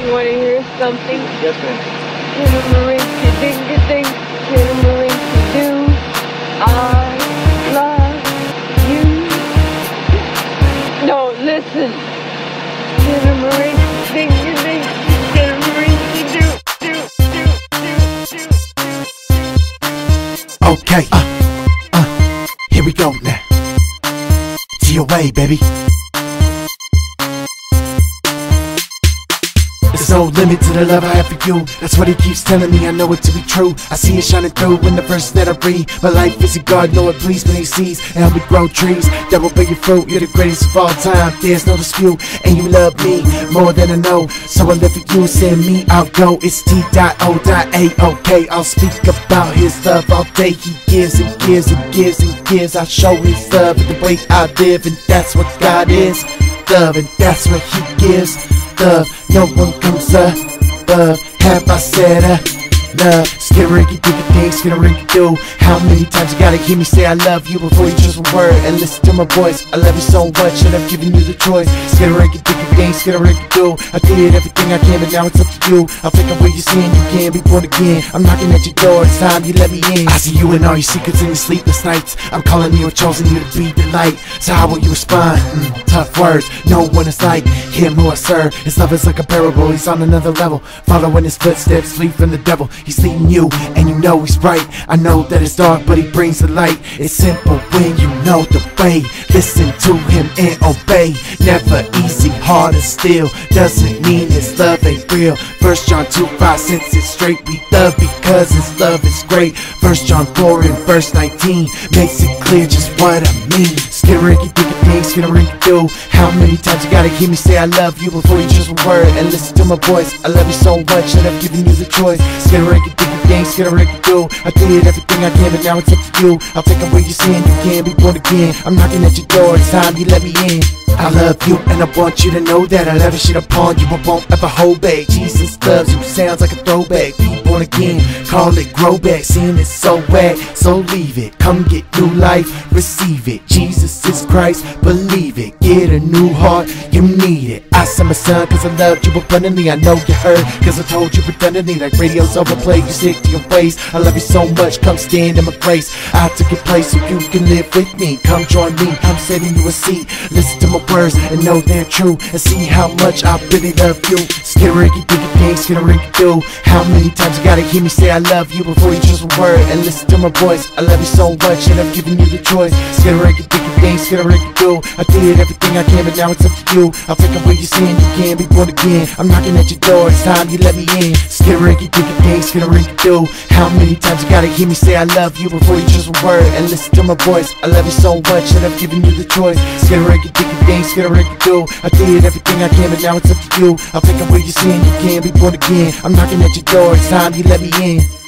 You wanna hear something? Yes, ma'am. Kitty ding a ding, do. I love you. No, listen. Kitty ding a ding, kitty do. Do, do, do, do, do. Okay, uh, uh, here we go now. To your way, baby. No limit to the love I have for you. That's what he keeps telling me. I know it to be true. I see it shining through in the verse that I read. My life is a garden, know it please when he sees. And help me grow trees that will bear your fruit. You're the greatest of all time. There's no dispute. And you love me more than I know. So I live for you. Send me, I'll go. It's T.O.A. I'll speak about his love all day. He gives and gives and gives and gives. I show his love in the way I live. And that's what God is. Love, and that's what he gives love, no one comes above. Have I said enough? Skiddamarinky dinky ding, skiddamarinky do. How many times you gotta hear me say I love you before you just a word and listen to my voice? I love you so much and I've given you the choice. Skiddamarinky dinky ding, skiddamarinky do. I did everything I can, but now it's up to you. I'll take away your sin, you can't be born again. I'm knocking at your door, it's time you let me in. I see you and all your secrets in your sleepless nights. I'm calling you and chosen you to be the light. So how will you respond? Mm, tough words, no one is like him who I serve. His love is like a parable, he's on another level. Following his footsteps, flee from the devil. He's leading you, and you know he's right. I know that it's dark, but he brings the light. It's simple when you know the way. Listen to him and obey. Never easy, hard and still. Doesn't mean his love ain't real. First John 2 5 since it's straight. We love because his love is great. First John 4 and verse 19 makes it clear just what I mean. Skiddamarinky dinky ding, skiddamarinky do. How many times you gotta hear me say I love you before you just a word and listen to my voice? I love you so much and I've given you the choice. Skiddamarinky dinky ding, skiddamarinky do. I did everything I can, but now it's up to you. I'll take away your sin, you can't be born again. I'm knocking at your door, it's time you let me in. I love you and I want you to know that I love shit upon you. I won't ever hold back. Jesus loves you, sounds like a throwback. Be born again, call it grow back. Sin is so whack, so leave it. Come get new life, receive it. Jesus is Christ, believe it. Get a new heart, you need it. I sent my son cause I loved you abundantly. I know you heard cause I told you redundantly. Like radio's overplayed, you stick to your ways. I love you so much, come stand in my grace. I took your place so you can live with me. Come join me, I'm setting you a seat. Listen to my words and know they're true. And see how much I really love you. Skiddamarinky dinky ding, skiddamarinky do. How many times you gotta hear me say I love you before you just a word and listen to my voice? I love you so much and I've given you the choice. Skiddamarinky dinky ding, skiddamarinky do. I did everything I can, but now it's up to you. I'll take away your sin, you can't be born again. I'm knocking at your door, it's time you let me in. Skiddamarinky dinky ding, skiddamarinky do. How many times you gotta hear me say I love you before you just a word and listen to my voice? I love you so much and I've given you the choice. Dinky ding, skiddamarinky do. I did everything I can, but now it's up to you. I'll take away your sin, you can't be born again. I'm knocking at your door, it's time you let me in.